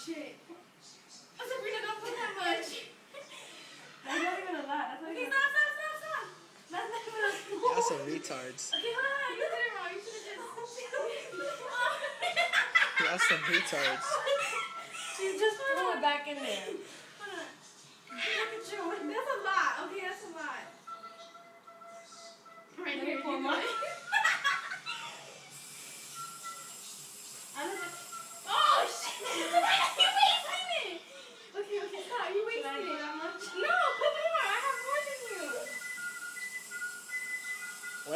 shit. Oh, Sabrina, don't put that much. I'm not even allowed. Okay, stop, stop, stop, stop. That's not even a school. That's some retards. Okay, hold on. You did it wrong. You should have just. Oh, that's some retards. You just put it back in there.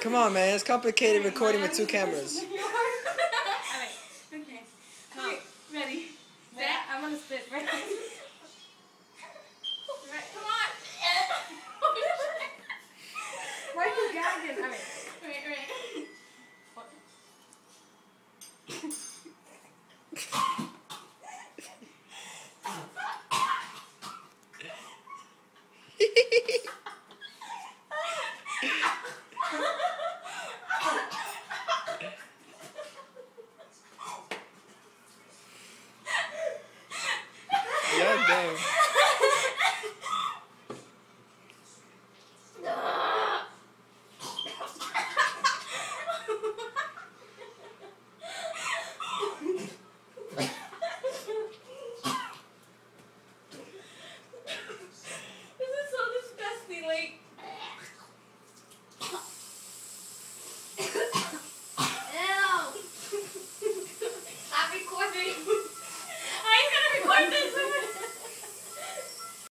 Come on, man. It's complicated right, recording with two cameras. Alright. Okay. Come. Ready. Set. I'm gonna spit right yeah, damn.